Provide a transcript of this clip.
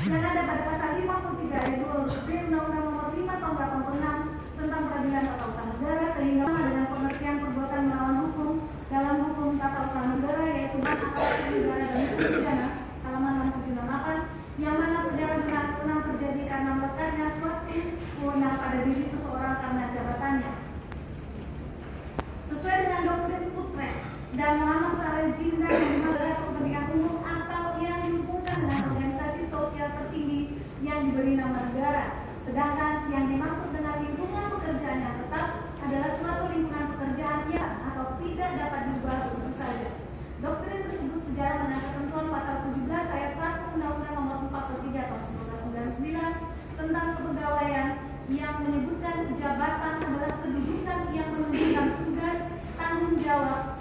yang ada pada pasal 53 ayat 2 huruf B Undang-Undang Nomor 5 Tahun 86 tentang peradilan tata usaha negara sehingga dengan pengertian perbuatan melawan hukum dalam hukum tata usaha negara yaitu bank aparatur negara dan hukum pidana halaman 6768 yang mana penyalahgunaan wewenang terjadi karena melekatnya suatu wewenang pada diri seseorang karena jabatannya. Sesuai dengan doktrin Utrecht dan Muhammad Saleh Jinda yang adalah kepentingan umum atau yang dihubungkan dengan organisasi sosial tertinggi yang diberi nama negara. Sedangkan yang dimaksud dengan lingkungan pekerjaan yang tetap adalah suatu lingkungan pekerjaan yang atau tidak dapat diubah begitu saja. Doktrin tersebut sejalan dengan ketentuan pasal 17 ayat 1 Undang-Undang Nomor 43 tahun 1999 tentang kepegawaian yang menyebutkan jabatan adalah kedudukan yang menunjukkan tugas, tanggung jawab,